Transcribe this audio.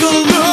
single room.